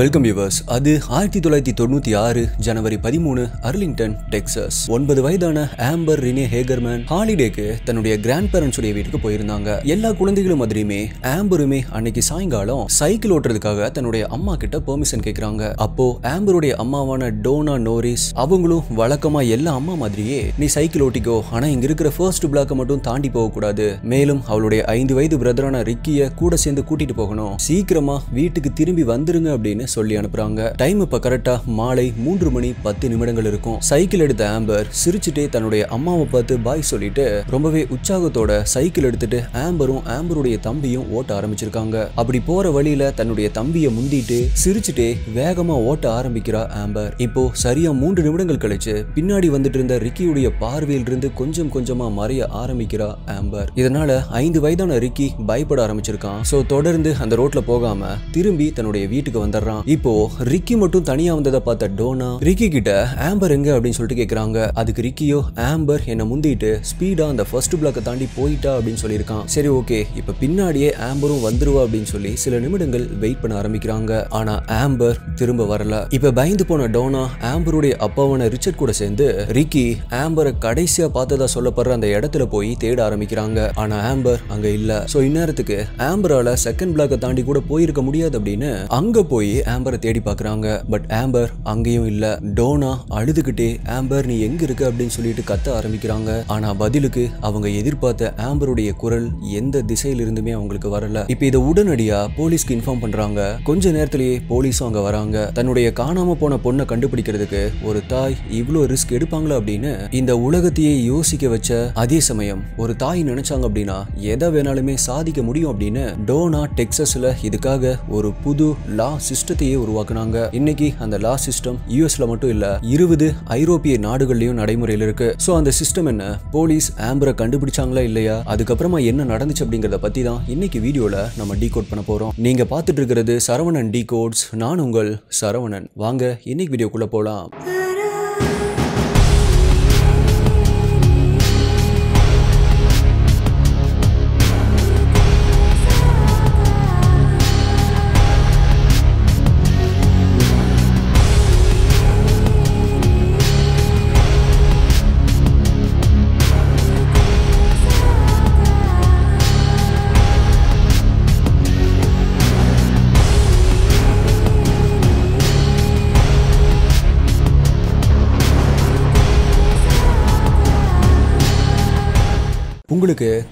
Welcome viewers அது ஆயிரத்தி தொள்ளாயிரத்தி தொண்ணூத்தி ஆறு ஜனவரி பதிமூணு அர்லிங்டன் டெக்சஸ் ஒன்பது வயதான ஆம்பர் ரினே ஹேகர்மேன் ஹாலிடேக்கு தன்னுடைய கிராண்ட் பேரண்ட்ஸுடைய வீட்டுக்கு போயிருந்தாங்க. எல்லா குழந்தைகளும் மாதிரியுமே ஆம்பருமே அன்னைக்கு சாயங்காலம் சைக்கிள் ஓட்டுறதுக்காக தன்னுடைய அம்மா கிட்ட பெர்மிஷன் கேட்குறாங்க அப்போ ஆம்பருடைய அம்மாவான டோனா நோரிஸ் அவங்களும் வழக்கமா எல்லா அம்மா மாதிரியே நீ சைக்கிள் ஓட்டிக்கோ. ஆனா இங்க இருக்கிற ஃபர்ஸ்ட் பிளாக்கை மட்டும் தாண்டி போக கூடாது மேலும் அவளுடைய ஐந்து வயது பிரதரான ரிக்கிய கூட சேர்ந்து கூட்டிட்டு போகணும். சீக்கிரமா வீட்டுக்கு திரும்பி வந்துருங்க அப்படின்னு சொல்லி அனுப்புறாங்க. டைம் இப்ப கரெக்டா மாலை மூன்று மணி பத்து நிமிடங்கள் இருக்கும். சைக்கிள் எடுத்த ஆம்பர் சிரிச்சுட்டே தன்னுடைய அம்மாவை பார்த்து பாய் சொல்லிட்டு ரொம்பவே உற்சாகத்தோட சைக்கிள் எடுத்துட்டு ஆம்பரும் ஆம்பருடைய தம்பியும் ஓட்ட ஆரம்பிச்சிருக்காங்க. அப்படி போற வழியில தன்னுடைய தம்பியை முந்திட்டு சிரிச்சுட்டே வேகமா ஓட்ட ஆரம்பிக்கிறா ஆம்பர் இப்போ சரியா மூன்று நிமிடங்கள் கழிச்சு பின்னாடி வந்துட்டு இருந்த ரிக்கியுடைய பார்வையில் இருந்து கொஞ்சம் கொஞ்சமா மறைய ஆரம்பிக்கிறா ஆம்பர் இதனால ஐந்து வயதான ரிக்கி பயப்பட ஆரம்பிச்சிருக்கான். சோ தொடர்ந்து அந்த ரோட்ல போகாம திரும்பி தன்னுடைய வீட்டுக்கு வந்துடுறான் இப்போ ரிக்கி மட்டும் தனியா வந்ததை பார்த்த டோனா ரிக்கி கிட்ட ஆம்பர் எங்க? அப்படின்னு சொல்லிட்டு கேக்குறாங்க. அதுக்கு ரிக்கியோ ஆம்பர் என்ன முந்திட்டு ஸ்பீடா அந்த ஃபர்ஸ்ட் பிளாக்கை தாண்டி போயிட்டா அப்படின்னு சொல்லியிருக்கான். சரி ஓகே. இப்ப பின்னாடியே ஆம்பரும் வந்துருவா அப்படின்னு சொல்லி சில நிமிடங்கள் வெயிட் பண்ண ஆரம்பிக்கிறாங்க. ஆனா ஆம்பர் திரும்ப வரல. இப்ப பயந்து போன டோனா ஆம்பருடைய அப்பாவான ரிச்சர்ட் கூட சேர்ந்து ரிக்கி ஆம்பரை கடைசியா பார்த்ததா சொல்லப்படுற அந்த இடத்துல போய் தேட ஆரம்பிக்கிறாங்க. ஆனா ஆம்பர் அங்க இல்ல. சோ இந்நேரத்துக்கு ஆம்பரால செகண்ட் பிளாக்கை தாண்டி கூட போயிருக்க முடியாது அப்படின்னு அங்க போய் ஆம்பரை தேடி பார்க்குறாங்க பட் ஆம்பர் அங்கேயும் இல்ல. டோனா அழுதுகிட்டே ஆம்பர் நீ எங்க இருக்க? அப்படின்னு சொல்லிட்டு கத்த ஆரம்பிக்கிறாங்க. ஆனா பதிலுக்கு அவங்க எதிர்பார்த்த ஆம்பருடைய குரல் எந்த திசையிலிருந்துமே அவங்களுக்கு வரல. இப்ப இதை உடனடியா போலீஸ்க்கு இன்ஃபார்ம் பண்றாங்க. கொஞ்ச நேரத்திலேயே போலீஸும் அங்க வராங்க. தன்னுடைய காணாம போன பொண்ணை கண்டுபிடிக்கிறதுக்கு ஒரு தாய் இவ்வளோ ரிஸ்க் எடுப்பாங்களா அப்படின்னு இந்த உலகத்தையே யோசிக்க வச்ச அதே சமயம் ஒரு தாய் நினைச்சாங்க அப்படின்னா எதை வேணாலுமே சாதிக்க முடியும் அப்படின்னு டோனா டெக்சஸ்ல இதுக்காக ஒரு புது லா சிஸ்டத்தையே உருவாக்குனாங்க. இன்னைக்கு அந்த லா சிஸ்டம் யூஎஸ்ல மட்டும் இல்ல இருபது ஐரோப்பிய நாடுகள்லயும் நடைமுறையில் இருக்கு. சோ அந்த சிஸ்டம் என்ன? போலீஸ் ஆம்பரை கண்டுபிடிச்சாங்களா இல்லையா? அதுக்கப்புறமா என்ன நடந்துச்சு அப்படிங்கறத பத்தி தான் இன்னைக்கு வீடியோல நம்ம டீகோட் பண்ண போறோம். நீங்க பாத்துட்டு இருக்கிறது சரவணன் டீகோட்ஸ் நான் உங்கள் சரவணன். வாங்க இன்னைக்கு வீடியோக்குள்ள போலாம்.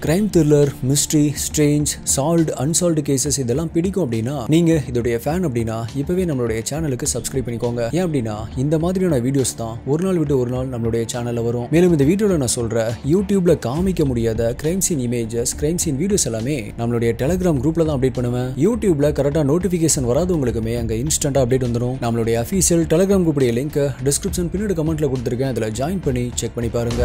Crime thriller mystery strange solved unsolved cases இதெல்லாம் பிடிக்கும் அப்படின்னா நீங்க இதோடைய ஃபேன் அப்படின்னா இப்பவே நம்மளுடைய சேனலுக்கு சப்ஸ்கிரைப் பண்ணிக்கோங்க. ஏன் அப்படின்னா இந்த மாதிரியான வீடியோஸ் தான் ஒரு நாள் விட்டு ஒரு நாள் நம்மளுடைய சேனல்ல வரும். மேலும் இந்த வீடியோல நான் சொல்ற யூடியூப்ல காமிக்க முடியாத crime scene images crime scene videos எல்லாமே நம்மளுடைய டெலிகிராம் குரூப்ல தான் அப்டேட் பண்ணுவேன். யூடியூப்ல கரெக்டா நோட்டிபிகேஷன் வராதவங்களுக்குமே அங்க இன்ஸ்டன்டா அப்டேட் வந்துடும் நம்மளுடைய அஃபீஷியல் டெலிகிராம் குரூப்புடைய லிங்க் டிஸ்கிரிப்ஷன் பின்னாடி கமெண்ட்ல கொடுத்துருக்கேன். அதுல ஜாயின் பண்ணி செக் பண்ணி பாருங்க.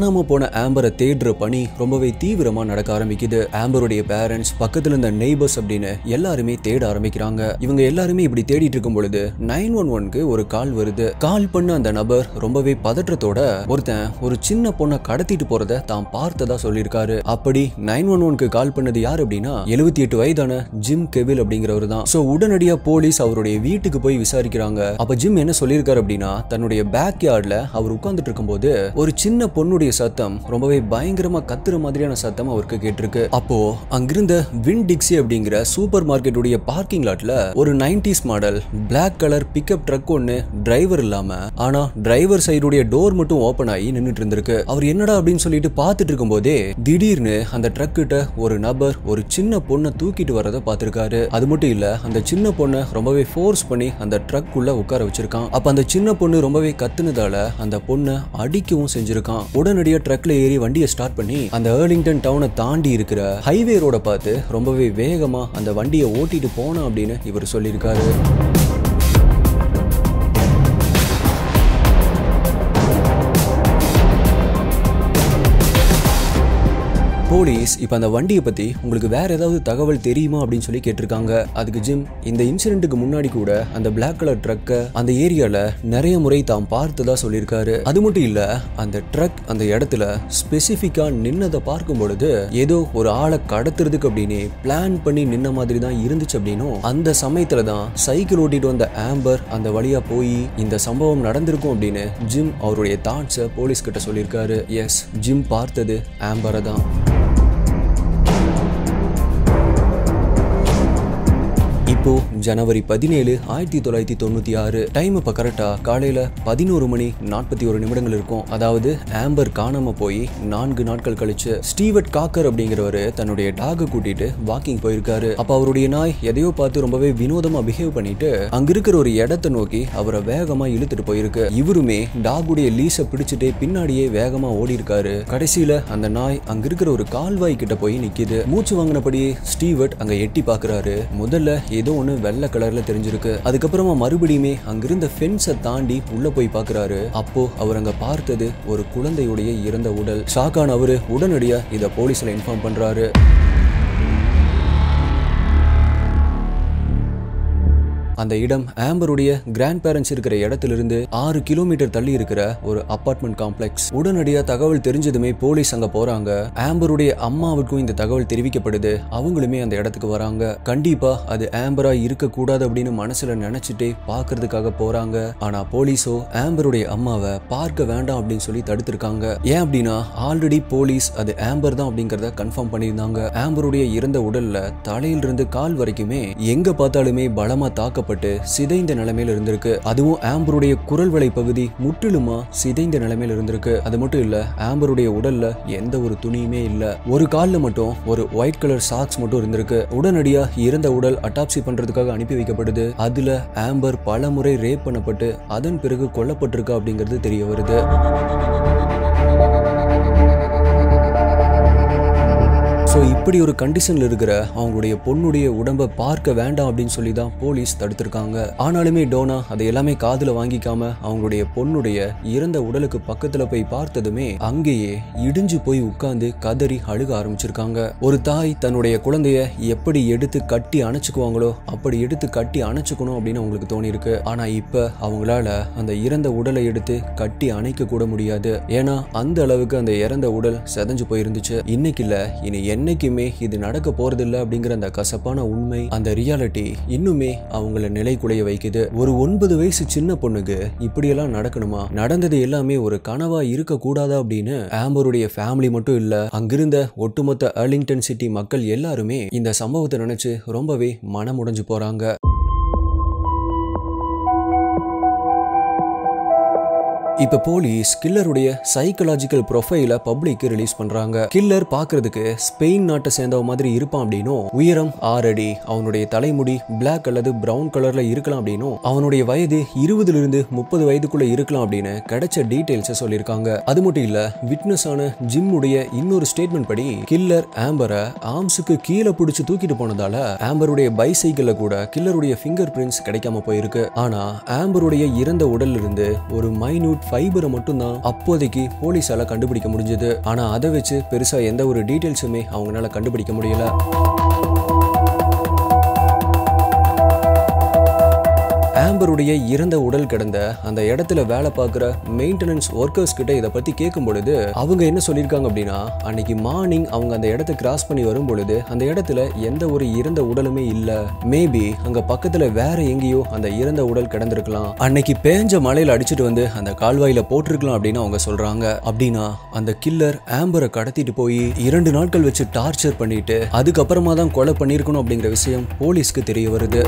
காணாம போன ஆம்பரை தேடுற பணி ரொம்பவே தீவிரமா நடக்க ஆரம்பிக்குது. ஆம்பருடைய பேரண்ட்ஸ் பக்கத்துல இருந்த நெய்பர்ஸ் அப்படின்னு எல்லாருமே தேட ஆரம்பிக்கிறாங்க. இவங்க எல்லாருமே இப்படி தேடிட்டு இருக்கும் பொழுது நைன் ஒன் ஒன்க்கு ஒரு கால் வருது. கால் பண்ண அந்த நபர் ரொம்பவே பதற்றத்தோட ஒருத்தன் ஒரு சின்ன பொண்ணை கடத்திட்டு போறத தான் பார்த்ததா சொல்லியிருக்காரு. அப்படி நைன் ஒன் ஒன்க்கு கால் பண்ணது யார் அப்படின்னா எழுபத்தி எட்டு வயதான ஜிம் கெவில் அப்படிங்கிறவர் தான். சோ உடனடியா போலீஸ் அவருடைய வீட்டுக்கு போய் விசாரிக்கிறாங்க. அப்ப ஜிம் என்ன சொல்லியிருக்காரு அப்படின்னா தன்னுடைய பேக் யார்ட்ல அவர் உட்கார்ந்துட்டு இருக்கும்போது ஒரு சின்ன பொண்ணுடைய சத்தம் ரொம்பவே பயங்கரமா கத்துற மாதிரியான சத்தம் அவருக்கு கேட்டிருக்கு. அப்போ அங்கிருந்த வின் டிக்ஸி அப்படிங்கிற சூப்பர் மார்க்கெட்டுடைய பார்க்கிங் லாட்ல ஒரு nineties model black colour pickup truck ஒன்னு டிரைவர் இல்லாம ஆனா டிரைவர் சைடுடைய டோர் மட்டும் ஓபன் ஆகி நின்னுட்டு இருந்திருக்கு. அவர் என்னடா அப்படின்னு சொல்லிட்டு பார்த்துட்டு இருக்கும்போதே திடீர்னு அந்த ட்ரக் கிட்ட ஒரு நபர் ஒரு சின்ன பொண்ணை தூக்கிட்டு வரதை பார்த்திருக்காரு. அது மட்டும் இல்ல அந்த சின்ன பொண்ணை ரொம்பவே ஃபோர்ஸ் பண்ணி அந்த ட்ரக் உள்ள உட்கார வச்சிருக்கான். அப்ப அந்த சின்ன பொண்ணு ரொம்பவே கத்துனதால அந்த பொண்ணை அடிக்கவும் செஞ்சிருக்கான். உடனடியாக ட்ரக்ல ஏறி வண்டியை ஸ்டார்ட் பண்ணி அந்த ஏர்லிங்டன் டவுனை தாண்டி இருக்கிற ஹைவே ரோட பார்த்து ரொம்பவே வேகமா அந்த வண்டியை ஓட்டிட்டு போனோம் அப்படின்னு இவர் சொல்லியிருக்காரு. போலீஸ் இப்போ அந்த வண்டியை பற்றி உங்களுக்கு வேற ஏதாவது தகவல் தெரியுமா அப்படின்னு சொல்லி கேட்டிருக்காங்க. அதுக்கு ஜிம் இந்த இன்சிடென்ட்டுக்கு முன்னாடி கூட அந்த பிளாக் கலர் ட்ரக்கை அந்த ஏரியாவில் நிறைய முறை தாம் பார்த்ததா சொல்லியிருக்காரு. அது மட்டும் இல்லை அந்த ட்ரக் அந்த இடத்துல ஸ்பெசிஃபிக்காக நின்னதை பார்க்கும் பொழுது ஏதோ ஒரு ஆளை கடத்துறதுக்கு அப்படின்னு பிளான் பண்ணி நின்ன மாதிரி தான் இருந்துச்சு அப்படின்னும் அந்த சமயத்தில் தான் சைக்கிள் ஓட்டிட்டு வந்த ஆம்பர் அந்த வழியாக போய் இந்த சம்பவம் நடந்திருக்கும் அப்படின்னு ஜிம் அவருடைய தாட்ஸை போலீஸ் கிட்ட சொல்லியிருக்காரு. எஸ் ஜிம் பார்த்தது ஆம்பரை தான். ஜனவரி பதினேழு ஆயிரத்தி தொள்ளாயிரத்தி தொண்ணூத்தி ஆறு. டைம் இப்ப கரெக்டா காலையில பதினோரு மணி நாற்பத்தி ஒரு நிமிடங்கள் இருக்கும். அதாவது ஆம்பர் காணாம போய் நான்கு நாட்கள் கழிச்சு ஸ்டீவர்ட் காக்கர் அப்படிங்கிறவர் தன்னுடைய டாக கூட்டிட்டு வாக்கிங் போயிருக்காரு. அப்ப அவருடைய நாய் எதையோ பார்த்து ரொம்பவே வினோதமா பிஹேவ் பண்ணிட்டு அங்க இருக்கிற ஒரு இடத்தை நோக்கி அவரை வேகமா இழுத்துட்டு போயிருக்கு. இவருமே டாகுடைய லீஸ பிடிச்சிட்டு பின்னாடியே வேகமா ஓடி இருக்காரு கடைசியில அந்த நாய் அங்க இருக்கிற ஒரு கால்வாய் கிட்ட போய் நிக்குது. மூச்சு வாங்கினபடியே ஸ்டீவர்ட் அங்க எட்டி பாக்குறாரு முதல்ல ஏதோ ஒண்ணு வெள்ளை கலர்ல தெரிஞ்சிருக்கு. அதுக்கப்புறமா மறுபடியுமே அங்கிருந்த ஃபென்ஸை தாண்டி உள்ள போய் பாக்குறாரு. அப்போ அவர் அங்க பார்த்தது ஒரு குழந்தையுடைய இறந்த உடல். ஷாக்கான அவரு உடனடியா இத போலீஸ்ல இன்ஃபார்ம் பண்றாரு. அந்த இடம் ஆம்பருடைய கிராண்ட் பேரண்ட்ஸ் இருக்கிற இடத்திலிருந்து ஆறு கிலோமீட்டர் தள்ளி இருக்கிற ஒரு அபார்ட்மெண்ட் காம்ப்ளெக்ஸ் உடனடியா தகவல் தெரிஞ்சதுமே போலீஸ் அங்க போறாங்க. ஆம்பருடைய அம்மாவுக்கும் இந்த தகவல் தெரிவிக்கப்படுது. அவங்களுமே அந்த இடத்துக்கு வராங்க. கண்டிப்பா அது ஆம்பரா இருக்க கூடாது அப்படின்னு மனசுல நினைச்சிட்டே பாக்குறதுக்காக போறாங்க. ஆனா போலீஸோ ஆம்பருடைய அம்மாவை பார்க்க வேண்டாம் அப்படின்னு சொல்லி தடுத்திருக்காங்க. ஏன் அப்படின்னா ஆல்ரெடி போலீஸ் அது ஆம்பர் தான் அப்படிங்கறத கன்ஃபார்ம் பண்ணியிருந்தாங்க. ஆம்பருடைய இறந்த உடல்ல தலையிலிருந்து கால் வரைக்குமே எங்க பார்த்தாலுமே பலமா தாக்கப்பட்டு சிதைந்த நிலைமையில் இருந்திருக்கு. அதுவும் ஆம்பருடைய குரல் வலை பகுதி முற்றிலுமா சிதைந்த நிலைமையில் இருந்திருக்கு. அது மட்டும் இல்ல ஆம்பருடைய உடல்ல எந்த ஒரு துணியுமே இல்ல. ஒரு கால்ல மட்டும் ஒரு ஒயிட் கலர் சாக்ஸ் மட்டும் இருந்திருக்கு. உடனடியா இறந்த உடல் அட்டாப்சி பண்றதுக்காக அனுப்பி வைக்கப்படுது. அதுல ஆம்பர் பல முறை ரேப் பண்ணப்பட்டு அதன் பிறகு கொல்லப்பட்டிருக்கா அப்படிங்கிறது தெரிய வருது. ஸோ இப்படி ஒரு கண்டிஷனில் இருக்கிற அவங்களுடைய பொண்ணுடைய உடம்பை பார்க்க வேண்டாம் அப்படின்னு சொல்லி தான் போலீஸ் தடுத்திருக்காங்க. ஆனாலுமே டோனா அதை எல்லாமே காதில் வாங்கிக்காம அவங்களுடைய பொண்ணுடைய இறந்த உடலுக்கு பக்கத்தில் போய் பார்த்ததுமே அங்கேயே இடிஞ்சு போய் உட்கார்ந்து கதறி அழுக ஆரம்பிச்சிருக்காங்க. ஒரு தாய் தன்னுடைய குழந்தைய எப்படி எடுத்து கட்டி அணைச்சுக்குவாங்களோ அப்படி எடுத்து கட்டி அணைச்சுக்கணும் அப்படின்னு அவங்களுக்கு தோணியிருக்கு. ஆனா இப்ப அவங்களால அந்த இறந்த உடலை எடுத்து கட்டி அணைக்க கூட முடியாது. ஏன்னா அந்த அளவுக்கு அந்த இறந்த உடல் செதஞ்சு போயிருந்துச்சு. இன்னைக்கு இல்ல இனி என்னைக்குமே இது நடக்க போறதில்ல அப்படிங்கிற அந்த கசப்பான உண்மை அந்த ரியாலிட்டி இன்னுமே அவங்கள நிலை குலைய வைக்குது. ஒரு ஒன்பது வயசு சின்ன பொண்ணுக்கு இப்படியெல்லாம் நடக்கணுமா? நடந்தது எல்லாமே ஒரு கனவா இருக்க கூடாதா அப்படின்னு ஆம்பருடைய ஃபேமிலி மட்டும் இல்ல அங்கிருந்த ஒட்டுமொத்த அர்லிங்டன் சிட்டி மக்கள் எல்லாருமே இந்த சம்பவத்தை நினைச்சு ரொம்பவே மனமுடைஞ்சு போறாங்க. இப்போ போலீஸ் கில்லருடைய சைக்கலாஜிக்கல் ப்ரொஃபைல பப்ளிக்கு ரிலீஸ் பண்றாங்க. கில்லர் பாக்குறதுக்கு ஸ்பெயின் நாட்டை சேர்ந்தவ மாதிரி இருப்பான் அப்படின்னும் உயரம் ஆறு அடி அவனுடைய தலைமுடி பிளாக் அல்லது பிரவுன் கலர்ல இருக்கலாம் அப்படின்னும் அவனுடைய வயது இருபதுல இருந்து முப்பது வயதுக்குள்ள இருக்கலாம் அப்படின்னு கிடைச்ச டீடைல்ஸை சொல்லியிருக்காங்க. அது மட்டும் இல்ல விட்னஸ் ஆன ஜிம்முடைய இன்னொரு ஸ்டேட்மெண்ட் படி கில்லர் ஆம்பரை ஆம்ஸுக்கு கீழே பிடிச்சு தூக்கிட்டு போனதால ஆம்பருடைய பைசைக்கிள்ல கூட கில்லருடைய ஃபிங்கர் பிரிண்ட்ஸ் கிடைக்காம போயிருக்கு. ஆனா ஆம்பருடைய இறந்த உடல்ல இருந்து ஒரு மைனூட் ஃபைபரை மட்டும்தான் அப்போதைக்கு போலீஸால கண்டுபிடிக்க முடிஞ்சது. ஆனா அதை வச்சு பெருசா எந்த ஒரு டீட்டெயில்ஸுமே அவங்களால கண்டுபிடிக்க முடியல. நண்பருடைய இறந்த உடல் கிடந்த அந்த இடத்துல வேலை பார்க்குற மெயின்டெனன்ஸ் ஒர்க்கர்ஸ் கிட்ட இதை பற்றி கேட்கும் பொழுது அவங்க என்ன சொல்லியிருக்காங்க அப்படின்னா அன்னைக்கு மார்னிங் அவங்க அந்த இடத்த கிராஸ் பண்ணி வரும் பொழுது அந்த இடத்துல எந்த ஒரு இறந்த உடலுமே இல்லை. மேபி அங்கே பக்கத்துல வேற எங்கேயோ அந்த இறந்த உடல் கிடந்திருக்கலாம். அன்னைக்கு பேஞ்ச மலையில் அடிச்சிட்டு வந்து அந்த கால்வாயில போட்டிருக்கலாம் அப்படின்னு அவங்க சொல்றாங்க. அப்படின்னா அந்த கில்லர் ஆம்பரை கடத்திட்டு போய் இரண்டு நாட்கள் வச்சு டார்ச்சர் பண்ணிட்டு அதுக்கப்புறமா தான் கொலை பண்ணியிருக்கணும் அப்படிங்கிற விஷயம் போலீஸ்க்கு தெரிய வருது.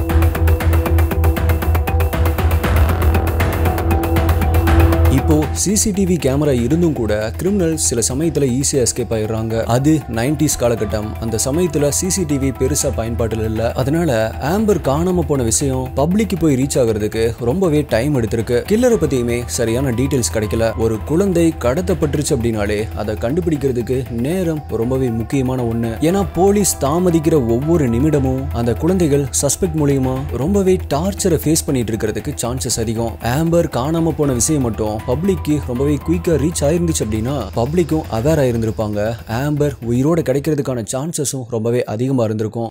சிசிடிவி கேமரா இருந்தும் கூட கிரிமினல் சில சமயத்துல ஈஸியா எஸ்கேப் ஆயிடுறாங்க. அது நைன்டிஸ் காலகட்டம். அந்த சமயத்துல சிசிடிவி பெருசா பயன்பாட்டில் இல்ல. அதனால ஆம்பர் காணாம போன விஷயம் பப்ளிக்கு போய் ரீச் ஆகுறதுக்கு ரொம்பவே டைம் எடுத்திருக்கு. கில்லரை பத்தியுமே சரியான டீடைல்ஸ் கிடைக்கல. ஒரு குழந்தை கடத்தப்பட்டுருச்சு அப்படின்னாலே அதை கண்டுபிடிக்கிறதுக்கு நேரம் ரொம்பவே முக்கியமான ஒண்ணு. ஏன்னா போலீஸ் தாமதிக்கிற ஒவ்வொரு நிமிடமும் அந்த குழந்தைகள் சஸ்பெக்ட் மூலியமா ரொம்பவே டார்ச்சரை ஃபேஸ் பண்ணிட்டு இருக்கிறதுக்கு சான்சஸ் அதிகம். ஆம்பர் காணாம போன விஷயம் மட்டும் பப்ளிக் பப்ளிக்கு ரொம்பவே குயிக்காக ரீச் ஆயிருந்துச்சு அப்படின்னா பப்ளிக்கும் அவேர் ஆயிருந்திருப்பாங்க. ஆம்பர் உயிரோட கிடைக்கிறதுக்கான சான்சஸும் ரொம்பவே அதிகமாக இருந்திருக்கும்.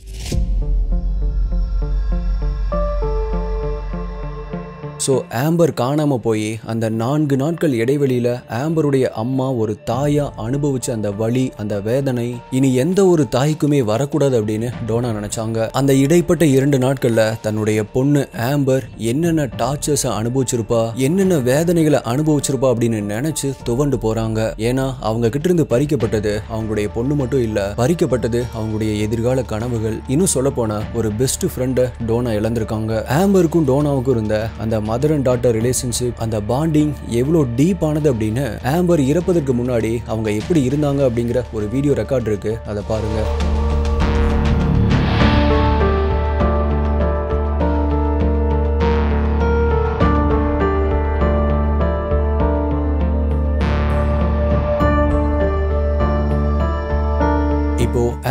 ஸோ ஆம்பர் காணாமல் போய் அந்த நான்கு நாட்கள் இடைவெளியில் ஆம்பருடைய அம்மா ஒரு தாயாக அனுபவிச்ச அந்த வழி அந்த வேதனை இனி எந்த ஒரு தாய்க்குமே வரக்கூடாது அப்படின்னு டோனா நினச்சாங்க. அந்த இடைப்பட்ட இரண்டு நாட்களில் தன்னுடைய பொண்ணு ஆம்பர் என்னென்ன டார்ச்சர்ஸை அனுபவிச்சிருப்பா என்னென்ன வேதனைகளை அனுபவிச்சிருப்பா அப்படின்னு நினச்சி துவண்டு போகிறாங்க ஏன்னா அவங்க கிட்ட இருந்து பறிக்கப்பட்டது அவங்களுடைய பொண்ணு மட்டும் இல்லை பறிக்கப்பட்டது அவங்களுடைய எதிர்கால கனவுகள். இன்னும் சொல்ல ஒரு பெஸ்ட் ஃப்ரெண்டை டோனா இழந்திருக்காங்க. ஆம்பருக்கும் டோனாவுக்கும் இருந்த அந்த மதர் அண்ட் டாட்டர் ரிலேஷன்ஷிப் அந்த பாண்டிங் எவ்வளோ டீப் ஆனது அப்படின்னு ஆம்பர் இறப்பதற்கு முன்னாடி அவங்க எப்படி இருந்தாங்க அப்படிங்கிற ஒரு வீடியோ ரெக்கார்ட் இருக்கு. அதை பாருங்கள்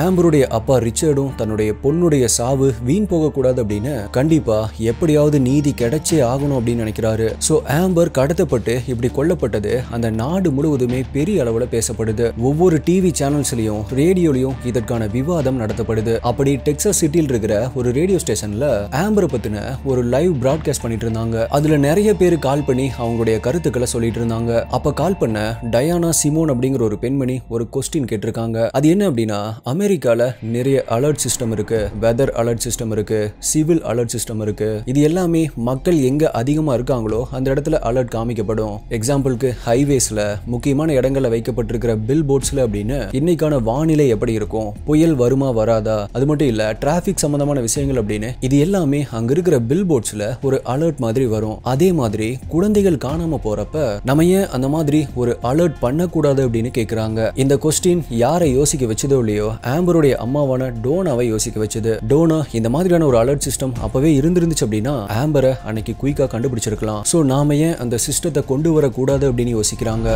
ஆம்பருடைய அப்பா ரிச்சர்டும் தன்னுடைய பொண்ணுடைய சாவு வீண் போகக்கூடாது அப்படின்னு கண்டிப்பா எப்படியாவது நீதி கிடைச்சே ஆகணும் அப்படின்னு நினைக்கிறாரு. ஸோ ஆம்பர் கடத்தப்பட்டு இப்படி கொல்லப்பட்டது அந்த நாடு முழுவதுமே பெரிய அளவுல பேசப்படுது. ஒவ்வொரு டிவி சேனல்ஸ்லயும் ரேடியோலயும் இதற்கான விவாதம் நடத்தப்படுது. அப்படி டெக்சாஸ் சிட்டியில் இருக்கிற ஒரு ரேடியோ ஸ்டேஷன்ல ஆம்பரை பத்தின ஒரு லைவ் பிராட்காஸ்ட் பண்ணிட்டு இருந்தாங்க அதுல நிறைய பேர் கால் பண்ணி அவங்களுடைய கருத்துக்களை சொல்லிட்டு இருந்தாங்க அப்ப கால் பண்ண டயானா சிமோன் அப்படிங்கிற ஒரு பெண்மணி ஒரு கொஸ்டின் கேட்டிருக்காங்க. அது என்ன அப்படின்னா அமெரிக்க அமெரிக்கால நிறைய அலர்ட் சிஸ்டம் இருக்கு வெதர் அலர்ட் சிஸ்டம் இருக்கு சிவில் அலர்ட் சிஸ்டம் இருக்கு. இது எல்லாமே மக்கள் எங்க அதிகமா இருக்காங்களோ அந்த இடத்துல அலர்ட் காமிக்கப்படும். எக்ஸாம்பிளுக்கு ஹைவேஸ்ல முக்கியமான இடங்கள்ல வைக்கப்பட்டிருக்கிற பில் போர்ட்ஸ்ல அப்படின்னு இன்னைக்கான வானிலை எப்படி இருக்கும்? புயல் வருமா வராதா? அது மட்டும் இல்ல டிராபிக் சம்பந்தமான விஷயங்கள் அப்படின்னு இது எல்லாமே அங்க இருக்கிற பில் போர்ட்ஸ்ல ஒரு அலர்ட் மாதிரி வரும். அதே மாதிரி குழந்தைகள் காணாம போறப்ப நம்ம ஏன் அந்த மாதிரி ஒரு அலர்ட் பண்ணக்கூடாது அப்படின்னு கேக்குறாங்க? இந்த கொஸ்டின் யாரை யோசிக்க வச்சதோ இல்லையோ ஆம்பருடைய அம்மாவான டோனாவை யோசிக்க வச்சது. டோனா இந்த மாதிரியான ஒரு அலர்ட் சிஸ்டம் அப்பவே இருந்திருந்துச்சு அப்படின்னா ஆம்பரை அன்னைக்கு குயிக்கா கண்டுபிடிச்சிருக்கலாம். சோ நாம ஏன் அந்த சிஸ்டத்தை கொண்டு வரக்கூடாது அப்படின்னு யோசிக்கிறாங்க?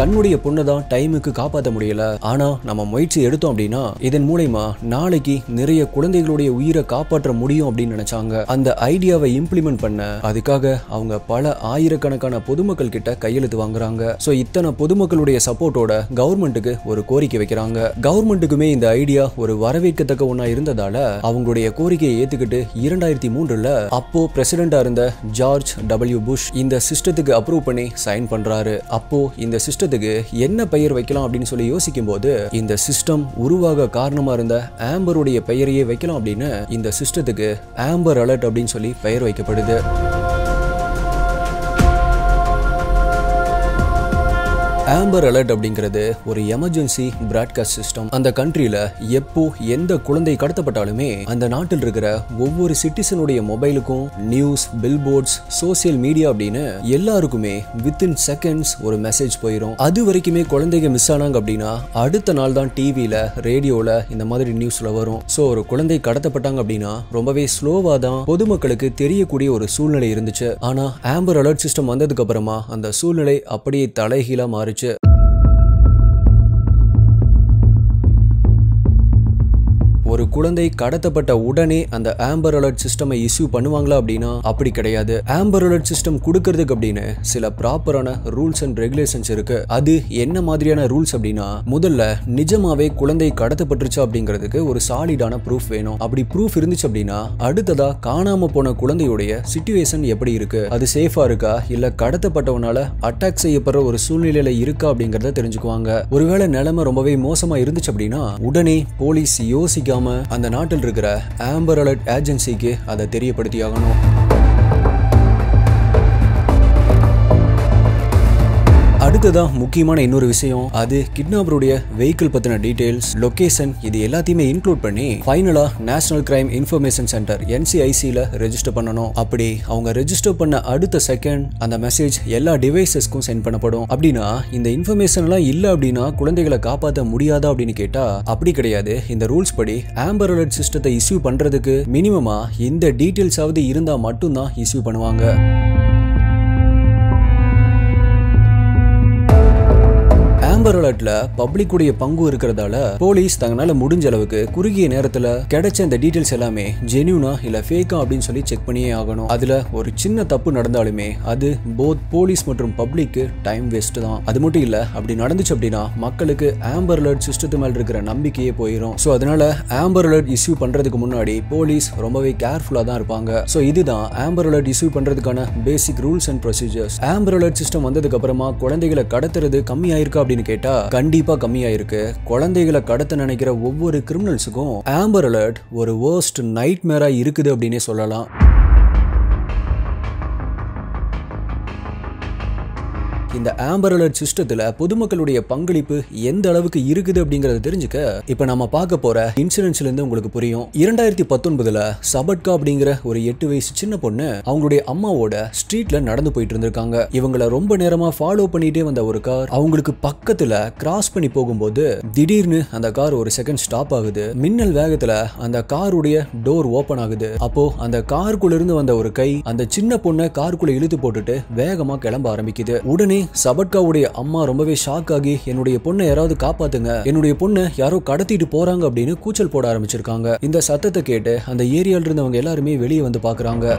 தன்னுடைய பொண்ணை தான் டைமுக்கு காப்பாற்ற முடியல. ஆனா நம்ம முயற்சி எடுத்தோம் அப்படின்னா இதன் மூலயமா நாளைக்கு நிறைய குழந்தைகளுடைய உயிரை காப்பாற்ற முடியும் அப்படின்னு நினைச்சாங்க. அந்த ஐடியாவை இம்ப்ளிமெண்ட் பண்ண அதுக்காக அவங்க பல ஆயிரக்கணக்கான பொதுமக்கள் கிட்ட கையெழுத்து வாங்குறாங்க. சோ இத்தனை பொதுமக்களுடைய சப்போர்ட்டோட கவர்மெண்ட்டுக்கு ஒரு கோரிக்கை வைக்கிறாங்க. கவர்மெண்ட்டுக்குமே இந்த ஐடியா ஒரு வரவேற்கத்தக்க ஒன்றா இருந்ததால அவங்களுடைய கோரிக்கையை ஏத்துக்கிட்டு இரண்டாயிரத்தி மூன்றுல அப்போ பிரசிடெண்டாக இருந்த ஜார்ஜ் டபிள்யூ புஷ் இந்த சிஸ்டத்துக்கு அப்ரூவ் பண்ணி சைன் பண்றாரு. அப்போ இந்த வருஷத்துக்கு என்ன பெயர் வைக்கலாம் அப்படின்னு சொல்லி யோசிக்கும் போது இந்த சிஸ்டம் உருவாக காரணமா இருந்த ஆம்பருடைய பெயரையே வைக்கலாம் அப்படின்னு இந்த சிஸ்டத்துக்கு ஆம்பர் அலர்ட் அப்படின்னு சொல்லி பெயர் வைக்கப்படுது. ஆம்பர் அலர்ட் அப்படிங்கிறது ஒரு எமர்ஜென்சி பிராட்காஸ்ட் சிஸ்டம் அந்த கண்ட்ரியில எப்போ எந்த குழந்தை கடத்தப்பட்டாலுமே அந்த நாட்டில் இருக்கிற ஒவ்வொரு சிட்டிசனுடைய மொபைலுக்கும் நியூஸ் பில்போர்ட்ஸ் சோசியல் மீடியா அப்படின்னு எல்லாருக்குமே வித்தின் செகண்ட்ஸ் ஒரு மெசேஜ் போயிடும் அது வரைக்குமே குழந்தைங்க மிஸ் ஆனாங்க அப்படின்னா அடுத்த நாள் தான் டிவியில ரேடியோல இந்த மாதிரி நியூஸ்ல வரும். ஸோ ஒரு குழந்தை கடத்தப்பட்டாங்க அப்படின்னா ரொம்பவே ஸ்லோவா தான் பொதுமக்களுக்கு தெரியக்கூடிய ஒரு சூழ்நிலை இருந்துச்சு. ஆனா ஆம்பர் அலர்ட் சிஸ்டம் வந்ததுக்கு அப்புறமா அந்த சூழ்நிலை அப்படியே தலைகீழா மாறிச்சு. കുറിച്ച് ஒரு குழந்தை கடத்தப்பட்ட உடனே அந்த ஆம்பர் அலர்ட் சிஸ்டமை இஷ்யூ பண்ணுவாங்களா அப்படின்னா அப்படி கிடையாது. ஆம்பர் அலர்ட் சிஸ்டம் கொடுக்கறதுக்கு அப்படின்னு சில ப்ராப்பரான ரூல்ஸ் அண்ட் ரெகுலேஷன்ஸ் இருக்கு. அது என்ன மாதிரியான ரூல்ஸ் அப்படின்னா முதல்ல நிஜமாவே குழந்தை கடத்தப்பட்டுருச்சா அப்படிங்கிறதுக்கு ஒரு சாலிடான ப்ரூஃப் வேணும். அப்படி ப்ரூஃப் இருந்துச்சு அப்படின்னா அடுத்ததா காணாம போன குழந்தையுடைய சிச்சுவேஷன் எப்படி இருக்கு? அது சேஃபா இருக்கா? இல்ல கடத்தப்பட்டவனால அட்டாக் செய்யப்படுற ஒரு சூழ்நிலையில இருக்கா அப்படிங்கறத தெரிஞ்சுக்குவாங்க. ஒருவேளை நிலைமை ரொம்பவே மோசமா இருந்துச்சு அப்படின்னா உடனே போலீஸ் யோசிக்காம அந்த நாட்டில் இருக்கிற ஆம்பர் அலர்ட் ஏஜென்சிக்கு அதை தெரியப்படுத்தி ஆகணும் அடுத்ததான் முக்கியமான இன்னொரு விஷயம். அது கிட்னாப்பருடைய வெஹிக்கிள் பத்தின டீடைல்ஸ் லொகேஷன் இது எல்லாத்தையுமே இன்க்ளூட் பண்ணி ஃபைனலா நேஷனல் கிரைம் இன்ஃபர்மேஷன் சென்டர் என்சிஐசியில் ரெஜிஸ்டர் பண்ணணும். அப்படி அவங்க ரெஜிஸ்டர் பண்ண அடுத்த செகண்ட் அந்த மெசேஜ் எல்லா டிவைசஸ்க்கும் சென்ட் பண்ணப்படும். அப்படின்னா இந்த இன்ஃபர்மேஷன் எல்லாம் இல்ல அப்படின்னா குழந்தைகளை காப்பாற்ற முடியாதா அப்படின்னு கேட்டா அப்படி கிடையாது. இந்த ரூல்ஸ் படி ஆம்பர் அலர்ட் சிஸ்டத்தை இஸ்யூ பண்றதுக்கு மினிமமா இந்த டீடைல்ஸ் ஆவது இருந்தா மட்டும்தான் இஸ்யூ பண்ணுவாங்க. அம்பர் அலர்ட்ல பப்ளிக் உடைய பங்கு இருக்கிறதால போலீஸ் தங்களால முடிஞ்ச அளவுக்கு குறுகிய நேரத்துல கிடைச்ச இந்த டீடைல்ஸ் எல்லாமே ஜெனியூனா இல்ல ஃபேக்கா அப்படின்னு சொல்லி செக் பண்ணியே ஆகணும். அதுல ஒரு சின்ன தப்பு நடந்தாலுமே அது போத் போலீஸ் மற்றும் பப்ளிக்கு டைம் வேஸ்ட் தான். அது மட்டும் இல்ல அப்படி நடந்துச்சு அப்படின்னா மக்களுக்கு ஆம்பர் அலர்ட் சிஸ்டத்து மேல இருக்கிற நம்பிக்கையே போயிடும் ஸோ அதனால ஆம்பர் அலர்ட் இஸ்யூ பண்றதுக்கு முன்னாடி போலீஸ் ரொம்பவே கேர்ஃபுல்லா தான் இருப்பாங்க. ஸோ இதுதான் ஆம்பர் அலர்ட் இஸ்யூ பண்றதுக்கான basic rules and procedures Amber alert system வந்ததுக்கு அப்புறமா குழந்தைகளை கடத்துறது கம்மியாயிருக்கா அப்படின்னு கேட்டு கண்டிப்பா கம்மியாயிருக்கு. குழந்தைகளை கடத்த நினைக்கிற ஒவ்வொரு கிரிமினல்ஸுக்கும் ஆம்பர் அலர்ட் ஒரு வேர்ஸ்ட் நைட் மேரா இருக்குது அப்படின்னே சொல்லலாம். இந்த ஆம்பர் அலர்ட் சிஸ்டத்துல பொதுமக்களுடைய பங்களிப்பு எந்த அளவுக்கு இருக்குது அப்படிங்கறத தெரிஞ்சுக்க இப்ப நம்ம பார்க்க போற இன்சூரன்ஸ்ல இருந்து உங்களுக்கு புரியும். இரண்டாயிரத்தி பத்தொன்பதுல சபட்கா அப்படிங்கிற ஒரு எட்டு வயசு சின்ன பொண்ணு அவங்களுடைய அம்மாவோட ஸ்ட்ரீட்ல நடந்து போயிட்டு இருந்திருக்காங்க. இவங்கள ரொம்ப நேரமா ஃபாலோ பண்ணிட்டே வந்த ஒரு கார் அவங்களுக்கு பக்கத்துல கிராஸ் பண்ணி போகும்போது திடீர்னு அந்த கார் ஒரு செகண்ட் ஸ்டாப் ஆகுது. மின்னல் வேகத்துல அந்த காருடைய டோர் ஓபன் ஆகுது. அப்போ அந்த காருக்குள்ள இருந்து வந்த ஒரு கை அந்த சின்ன பொண்ணை காருக்குள்ள இழுத்து போட்டுட்டு வேகமா கிளம்ப ஆரம்பிக்குது. உடனே சபட்காவுடைய அம்மா ரொம்பவே ஷாக் ஆகி என்னுடைய பொண்ணை யாராவது காப்பாத்துங்க. என்னுடைய பொண்ணை யாரோ கடத்திட்டு போறாங்க அப்படின்னு கூச்சல் போட ஆரம்பிச்சிருக்காங்க. இந்த சத்தத்தை கேட்டு அந்த ஏரியால இருந்தவங்க எல்லாருமே வெளியே வந்து பாக்குறாங்க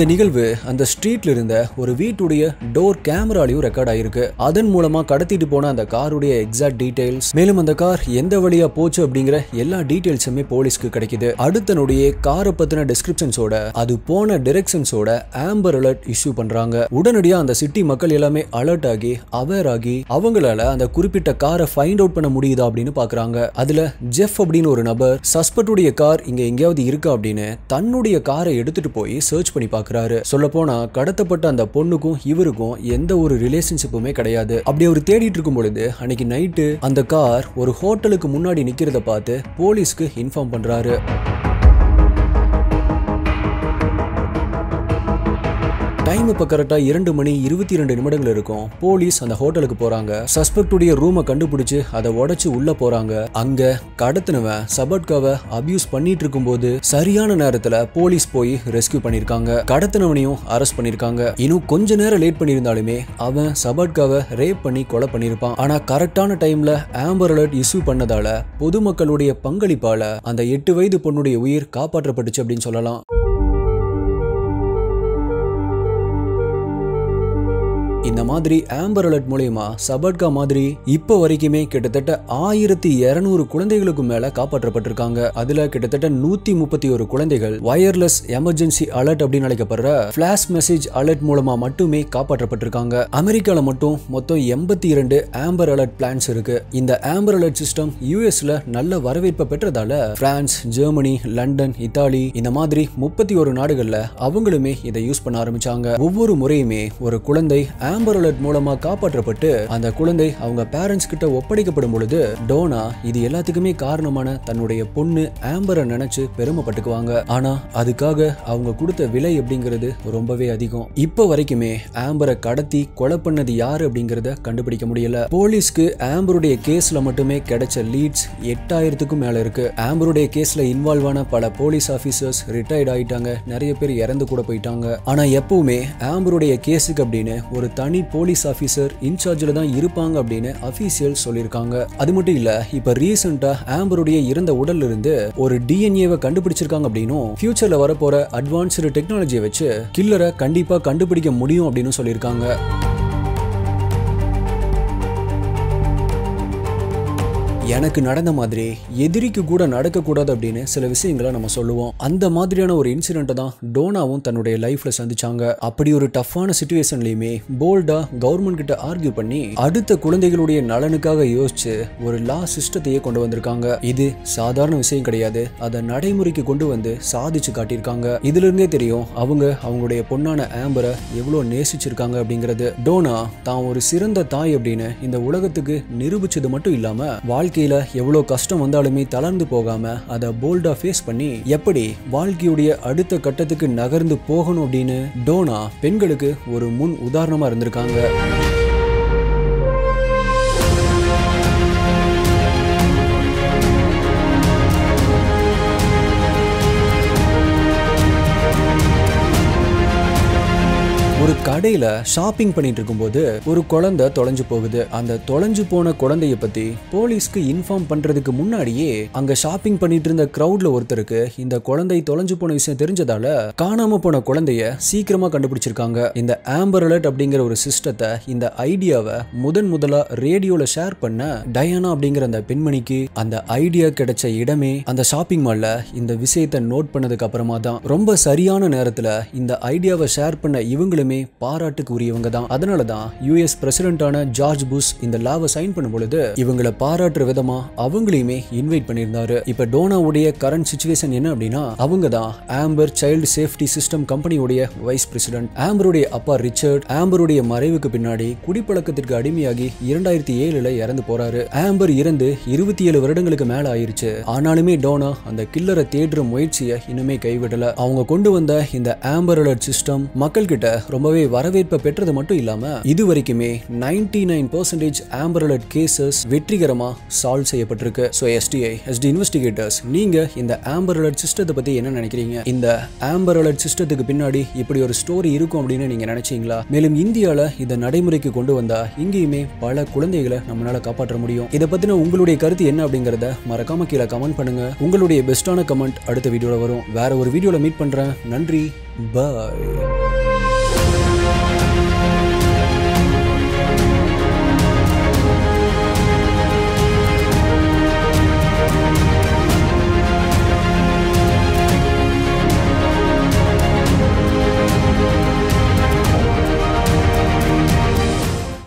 இந்த நிகழ்வு அந்த ஸ்ட்ரீட்ல இருந்த ஒரு வீட்டுடைய டோர் கேமராலையும் ரெக்கார்ட் ஆயிருக்கு. அதன் மூலமா கடத்திட்டு போன அந்த காருடைய எக்ஸாக்ட் டீடைல்ஸ் மேலும் அந்த கார் எந்த வழியா போச்சு அப்படிங்கிற எல்லா டீடைல்ஸுமே போலீஸ்க்கு கிடைக்குது. அடுத்த நொடியே காரை பத்தின டிஸ்கிரிப்ஷன்ஸோட அது போன டிரெக்ஷன்ஸோட ஆம்பர் அலர்ட் இஷ்யூ பண்றாங்க. உடனடியா அந்த சிட்டி மக்கள் எல்லாமே அலர்ட் ஆகி அவேர் ஆகி அவங்களால அந்த குறிப்பிட்ட காரை ஃபைண்ட் அவுட் பண்ண முடியுதா அப்படின்னு பாக்குறாங்க. அதுல ஜெஃப் அப்படின்னு ஒரு நபர் சஸ்பெக்டுடைய கார் இங்க எங்கேயாவது இருக்கா அப்படின்னு தன்னுடைய காரை எடுத்துட்டு போய் சர்ச் பண்ணி பாக்குறாரு சொல்ல போனா கடத்தப்பட்ட அந்த பொண்ணுக்கும் இவருக்கும் எந்த ஒரு ரிலேஷன்ஷிப்புமே கிடையாது. அப்படி அவர் தேடிட்டு இருக்கும் பொழுது அன்னைக்கு நைட்டு அந்த கார் ஒரு ஹோட்டலுக்கு முன்னாடி நிக்கிறத பார்த்து போலீஸ்க்கு இன்ஃபார்ம் பண்றாரு. டைம் இப்போ கரெக்டாக இரண்டு மணி இருபத்தி ரெண்டு நிமிடங்கள் இருக்கும். போலீஸ் அந்த ஹோட்டலுக்கு போறாங்க. சஸ்பெக்டுடைய ரூமை கண்டுபிடிச்சு அதை உடைச்சு உள்ள போறாங்க. அங்க கடத்தினவன் சபட்காவை அபியூஸ் பண்ணிட்டு இருக்கும்போது சரியான நேரத்துல போலீஸ் போய் ரெஸ்கியூ பண்ணிருக்காங்க. கடத்தினவனையும் அரெஸ்ட் பண்ணிருக்காங்க. இன்னும் கொஞ்ச நேரம் லேட் பண்ணியிருந்தாலுமே அவன் சபட்காவை ரேப் பண்ணி கொலை பண்ணியிருப்பான் ஆனா கரெக்டான டைம்ல ஆம்பர் அலர்ட் இஷ்யூ பண்ணதால பொதுமக்களுடைய பங்களிப்பால அந்த எட்டு வயது பொண்ணுடைய உயிர் காப்பாற்றப்பட்டுச்சு அப்படின்னு சொல்லலாம். இந்த மாதிரி ஆம்பர் அலர்ட் மூலயமா சபட்கா மாதிரி இப்போ வரைக்குமே கிட்டத்தட்ட ஆயிரத்தி இருநூறு குழந்தைகளுக்கு மேல காப்பாற்றப்பட்டிருக்காங்க. அதுல கிட்டத்தட்ட நூத்தி முப்பத்தி ஒரு குழந்தைகள் வயர்லெஸ் எமர்ஜென்சி அலர்ட் அப்படின்னு அழைக்கப்படுற பிளாஷ் மெசேஜ் அலர்ட் மூலமா மட்டுமே காப்பாற்றப்பட்டிருக்காங்க. அமெரிக்கால மட்டும் மொத்தம் எண்பத்தி இரண்டு ஆம்பர் அலர்ட் பிளான்ஸ் இருக்கு. இந்த ஆம்பர் அலர்ட் சிஸ்டம் யூஎஸ்ல நல்ல வரவேற்பை பெற்றதால பிரான்ஸ் ஜெர்மனி லண்டன் இத்தாலி இந்த மாதிரி முப்பத்தி ஒரு நாடுகள்ல அவங்களுமே இதை யூஸ் பண்ண ஆரம்பிச்சாங்க. ஒவ்வொரு முறையுமே ஒரு குழந்தை ஆம்பர் அலர்ட் மூலமா காப்பாற்றப்பட்டு அந்த குழந்தை அவங்க பேரண்ட்ஸ் கிட்ட ஒப்படைக்கப்படும் பொழுது டோனா இது எல்லாத்துக்குமே காரணமான தன்னுடைய பொண்ணு ஆம்பரை நினைச்சு பெருமைப்பட்டுக்குவாங்க. ஆனா அதுக்காக அவங்க கொடுத்த விலை அப்படிங்கிறது ரொம்பவே அதிகம். இப்போ வரைக்குமே ஆம்பரை கடத்தி கொலை பண்ணது யாரு அப்படிங்கறத கண்டுபிடிக்க முடியல. போலீஸ்க்கு ஆம்பருடைய கேஸ்ல மட்டுமே கிடைச்ச லீட்ஸ் எட்டாயிரத்துக்கும் மேல இருக்கு. ஆம்பருடைய கேஸ்ல இன்வால்வ் ஆன பல போலீஸ் ஆபீசர்ஸ் ரிட்டையர்ட் ஆயிட்டாங்க. நிறைய பேர் இறந்து கூட போயிட்டாங்க. ஆனா எப்பவுமே ஆம்பருடைய கேஸுக்கு அப்படின்னு ஒரு தனி போலீஸ் ஆஃபீஸர் இன்சார்ஜில் தான் இருப்பாங்க அப்படின்னு அஃபீஷியல் சொல்லியிருக்காங்க. அது மட்டும் இல்ல இப்ப ரீசெண்டா ஆம்பருடைய இறந்த உடல்ல இருந்து ஒரு டிஎன்ஏவை கண்டுபிடிச்சிருக்காங்க அப்படின்னும் ஃபியூச்சர்ல வரப்போற அட்வான்ஸ்டு டெக்னாலஜியை வச்சு கில்லரை கண்டிப்பா கண்டுபிடிக்க முடியும் அப்படின்னு சொல்லியிருக்காங்க. எனக்கு நடந்த மாதிரி எதிரிக்கு கூட நடக்கக்கூடாது அப்படின்னு சில விஷயங்களை நம்ம சொல்லுவோம். அந்த மாதிரியான ஒரு இன்சிடென்ட்டை தான் டோனாவும் தன்னுடைய லைஃப்ல சந்திச்சாங்க. அப்படி ஒரு டஃப்பான சுச்சுவேஷன்லயுமே போல்டா கவர்மெண்ட் கிட்ட ஆர்கியூ பண்ணி அடுத்த குழந்தைகளுடைய நலனுக்காக யோசிச்சு ஒரு லா சிஸ்டத்தையே கொண்டு வந்திருக்காங்க. இது சாதாரண விஷயம் கிடையாது. அதை நடைமுறைக்கு கொண்டு வந்து சாதிச்சு காட்டியிருக்காங்க. இதுல இருந்தே தெரியும் அவங்க அவங்களுடைய பொண்ணான ஆம்பரை எவ்வளவு நேசிச்சிருக்காங்க அப்படிங்கிறது. டோனா தான் ஒரு சிறந்த தாய் அப்படின்னு இந்த உலகத்துக்கு நிரூபிச்சது மட்டும் இல்லாம வாழ்க்கையில எவ்வளவு கஷ்டம் வந்தாலுமே தளர்ந்து போகாம அதை போல்டா ஃபேஸ் பண்ணி எப்படி வாழ்க்கையுடைய அடுத்த கட்டத்துக்கு நகர்ந்து போகணும் அப்படின்னு டோனா பெண்களுக்கு ஒரு முன் உதாரணமா இருந்திருக்காங்க. ஒரு கடையில ஷாப்பிங் பண்ணிட்டு இருக்கும்போது ஒரு குழந்தை தொலைஞ்சு போகுது. அந்த தொலைஞ்சு போன குழந்தைய பத்தி போலீஸ்க்கு இன்ஃபார்ம் பண்றதுக்கு முன்னாடியே அங்க ஷாப்பிங் பண்ணிட்டு இருந்த கிரௌட்ல ஒருத்தருக்கு இந்த குழந்தை தொலைஞ்சு போன விஷயம் தெரிஞ்சதால காணாம போன குழந்தைய சீக்கிரமா கண்டுபிடிச்சிருக்காங்க. இந்த ஆம்பர் அலர்ட் அப்படிங்கிற ஒரு சிஸ்டத்தை இந்த ஐடியாவை முதன் முதலா ரேடியோல ஷேர் பண்ண டயானா அப்படிங்கிற அந்த பெண்மணிக்கு அந்த ஐடியா கிடைச்ச இடமே அந்த ஷாப்பிங் மால்ல இந்த விஷயத்தை நோட் பண்ணதுக்கு அப்புறமா தான். ரொம்ப சரியான நேரத்துல இந்த ஐடியாவை ஷேர் பண்ண இவங்களுமே பாராட்டுக்கு உரியவங்க தான் அதனால தான் யூஎஸ் பிரசிடென்டான ஜார்ஜ் புஷ் இந்த லாவை சைன் பண்ணும் பொழுது இவங்களை பாராட்டுற விதமா அவங்களையுமே இன்வைட் பண்ணியிருந்தாரு. இப்ப டோனாவுடைய கரண்ட் சுச்சுவேஷன் என்ன அப்படின்னா அவங்க தான் ஆம்பர் சைல்டு சேஃப்டி சிஸ்டம் கம்பெனியுடைய வைஸ் பிரசிடென்ட் ஆம்பருடைய அப்பா ரிச்சர்ட் ஆம்பருடைய மறைவுக்கு பின்னாடி குடிப்பழக்கத்திற்கு அடிமையாகி இரண்டாயிரத்தி ஏழுல இறந்து போறாரு. ஆம்பர் இறந்து இருபத்தி ஏழு வருடங்களுக்கு மேல ஆயிருச்சு. ஆனாலுமே டோனா அந்த கில்லரை தேடுற முயற்சியை இன்னுமே கைவிடல. அவங்க கொண்டு வந்த இந்த ஆம்பர் அலர்ட் சிஸ்டம் மக்கள் கிட்ட ரொம்பவே வரவேற்பை பெற்றது மட்டும் இல்லாம இது வரைக்குமே ninety nine percentage Amber alert cases வெற்றிகரமா சால்வ் செய்யப்பட்டிருக்கு ஸோ எஸ்டிஐ எஸ்டி இன்வெஸ்டிகேட்டர்ஸ் நீங்க இந்த ஆம்பர் அலர்ட் சிஸ்டத்தை பத்தி என்ன நினைக்கிறீங்க? இந்த ஆம்பர் அலர்ட் சிஸ்டத்துக்கு பின்னாடி இப்படி ஒரு ஸ்டோரி இருக்கும் அப்படின்னு நீங்க நினைச்சீங்களா? மேலும் இந்தியால இதை நடைமுறைக்கு கொண்டு வந்தா இங்கேயுமே பல குழந்தைகளை நம்மளால காப்பாற்ற முடியும். இதை பத்தின உங்களுடைய கருத்து என்ன அப்படிங்கறத மறக்காம கீழே கமெண்ட் பண்ணுங்க. உங்களுடைய பெஸ்டான கமெண்ட் அடுத்த வீடியோல வரும். வேற ஒரு வீடியோல மீட் பண்றேன். நன்றி. பாய்